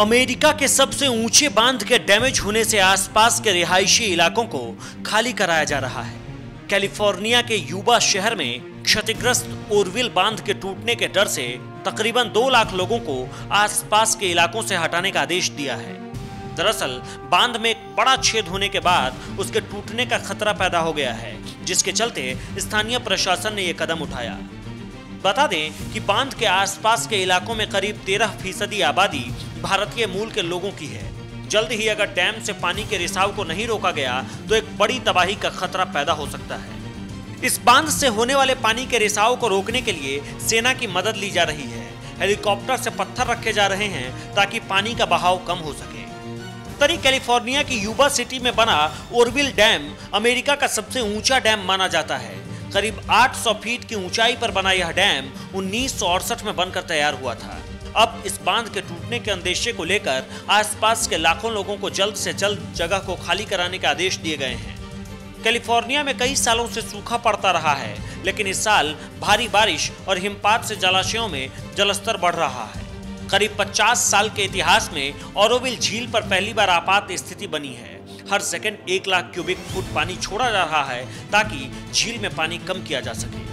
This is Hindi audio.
अमेरिका के सबसे ऊँचे बाँध के डैमेज होने से आसपास के रिहायशी इलाकों को खाली कराया जा रहा है। कैलिफ़ोर्निया के यूबा शहर में क्षतिग्रस्त ओरविल बाँध के टूटने के डर से तकरीबन दो लाख लोगों को आसपास के इलाकों से हटाने का आदेश दिया है। दरअसल, बाँध में एक बड़ा छेद होने के बाद उसके टूटने का खतरा पैदा हो गया है, जिसके चलते स्थानीय प्रशासन ने यह कदम उठाया। बता दें कि बाँध के आसपास के इलाकों में करीब तेरह फ़ीसदी आबादी भारतीय मूल के लोगों की है। जल्द ही अगर डैम से पानी के रिसाव को नहीं रोका गया तो एक बड़ी तबाही का खतरा पैदा हो सकता है। इस बाँध से होने वाले पानी के रिसाव को रोकने के लिए सेना की मदद ली जा रही है। हेलीकॉप्टर से पत्थर रखे जा रहे हैं ताकि पानी का बहाव कम हो सके। उत्तरी कैलिफ़ोर्निया की यूबा सिटी में बना ओरविल डैम अमेरिका का सबसे ऊँचा डैम माना जाता है। करीब 800 फीट की ऊंचाई पर बना यह डैम उन्नीस सौ अड़सठ में बनकर तैयार हुआ था। अब इस बाँध के टूटने के अंदेशे को लेकर आसपास के लाखों लोगों को जल्द से जल्द जगह को खाली कराने के आदेश दिए गए हैं। कैलिफ़ोर्निया में कई सालों से सूखा पड़ता रहा है, लेकिन इस साल भारी बारिश और हिमपात से जलाशयों में जलस्तर बढ़ रहा है। करीब 50 साल के इतिहास में औरोविल झील पर पहली बार आपात स्थिति बनी है। हर सेकंड एक लाख क्यूबिक फुट पानी छोड़ा जा रहा है ताकि झील में पानी कम किया जा सके।